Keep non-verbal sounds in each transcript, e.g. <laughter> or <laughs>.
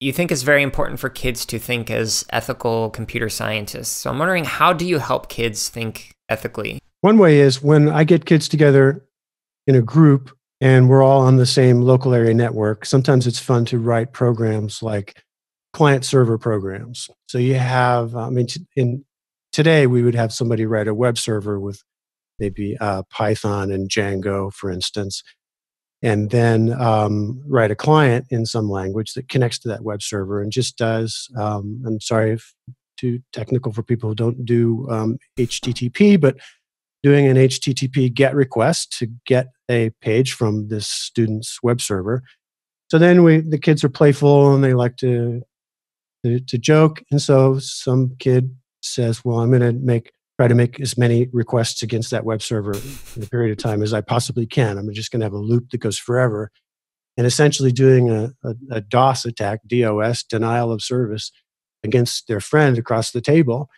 you think it's very important for kids to think as ethical computer scientists. So I'm wondering, how do you help kids think ethically? One way is when I get kids together in a group and we're all on the same local area network, sometimes it's fun to write programs like client server programs. So you have, I mean, in today we would have somebody write a web server with maybe uh, Python and Django, for instance, and then um, write a client in some language that connects to that web server and just does. Um, I'm sorry if too technical for people who don't do um, HTTP, but doing an HTTP GET request to get a page from this student's web server. So then we, the kids are playful and they like to, to, to joke. And so some kid says, well, I'm going to make try to make as many requests against that web server in a period of time as I possibly can. I'm just going to have a loop that goes forever and essentially doing a, a, a, DOS attack, DOS, denial of service, against their friend across the table.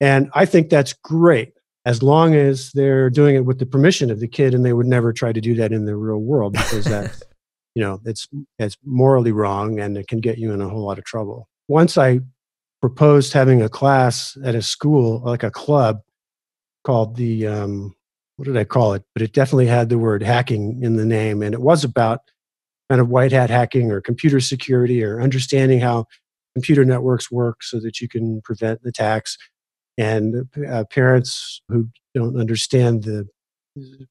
And I think that's great as long as they're doing it with the permission of the kid and they would never try to do that in the real world because that's, <laughs> you know, it's, it's morally wrong and it can get you in a whole lot of trouble. Once I proposed having a class at a school, like a club, called the um, what did I call it? But it definitely had the word hacking in the name, and it was about kind of white hat hacking or computer security or understanding how computer networks work so that you can prevent attacks. And uh, parents who don't understand the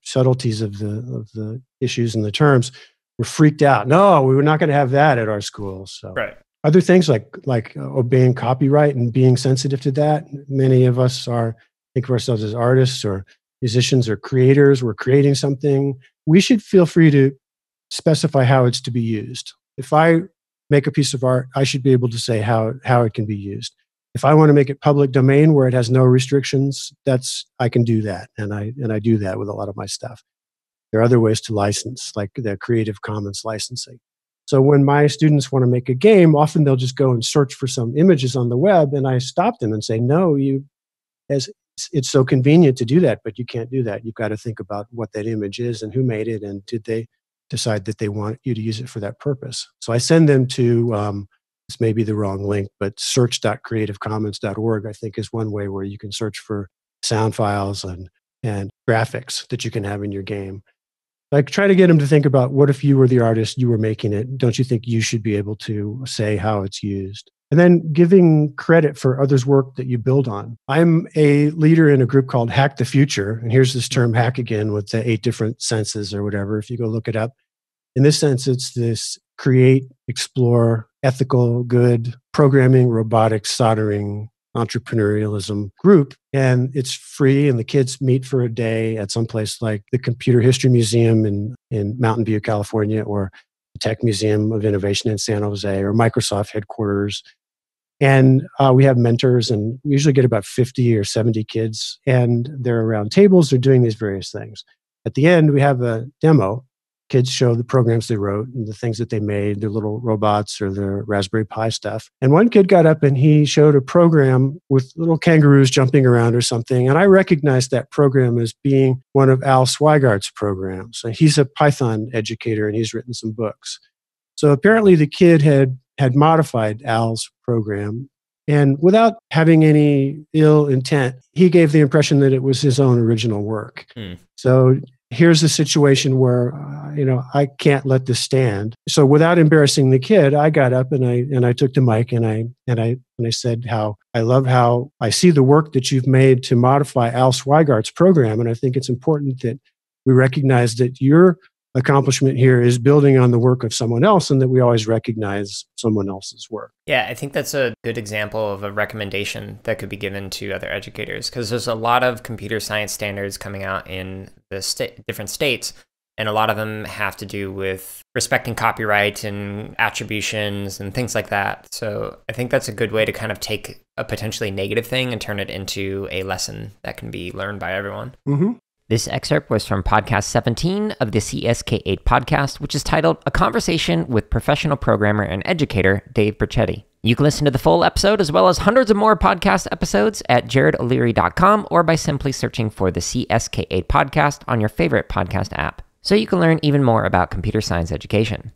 subtleties of the of the issues and the terms were freaked out. No, we were not going to have that at our school. So right other things like like uh, obeying copyright and being sensitive to that. Many of us are think of ourselves as artists or musicians or creators. We're creating something. We should feel free to specify how it's to be used. If i make a piece of art i should be able to say how how it can be used. If i want to make it public domain where it has no restrictions that's i can do that. And i and i do that with a lot of my stuff. There are other ways to license like the creative commons licensing so when my students want to make a game, often they'll just go and search for some images on the web, and I stop them and say, "No, you, as it's so convenient to do that, but you can't do that. You've got to think about what that image is and who made it, and did they decide that they want you to use it for that purpose." So I send them to um, this may be the wrong link, but search.creativecommons.org I think is one way where you can search for sound files and and graphics that you can have in your game like try to get them to think about what if you were the artist you were making it? Don't you think you should be able to say how it's used? And then giving credit for others work that you build on. I'm a leader in a group called hack the future and here's this term hack again with the eight different senses or whatever if you go look it up. In this sense it's this create explore ethical good programming robotics soldering entrepreneurialism group and it's free and the kids meet for a day at some place like the computer history museum in, in mountain view california or the tech museum of innovation in san jose or microsoft headquarters. And uh, we have mentors and we usually get about 50 or 70 kids and they're around tables they're doing these various things. At the end we have a demo kids show the programs they wrote and the things that they made, their little robots or their Raspberry Pi stuff. And one kid got up and he showed a program with little kangaroos jumping around or something. And I recognized that program as being one of Al Sweigart's programs. And he's a Python educator and he's written some books. So apparently the kid had had modified Al's program and without having any ill intent, he gave the impression that it was his own original work. Hmm. So here's a situation where uh, you know I can't let this stand. So without embarrassing the kid, I got up and I and I took the mic and I and I and I said how I love how I see the work that you've made to modify Al Sweigart's program, and I think it's important that we recognize that you're accomplishment here is building on the work of someone else and that we always recognize someone else's work. Yeah, I think that's a good example of a recommendation that could be given to other educators because there's a lot of computer science standards coming out in the sta different states and a lot of them have to do with respecting copyright and attributions and things like that. So I think that's a good way to kind of take a potentially negative thing and turn it into a lesson that can be learned by everyone. Mm -hmm. This excerpt was from podcast 17 of the CSK8 podcast, which is titled A Conversation with Professional Programmer and Educator Dave Briccetti. You can listen to the full episode as well as hundreds of more podcast episodes at jaredoleary.com or by simply searching for the CSK8 podcast on your favorite podcast app. So you can learn even more about computer science education.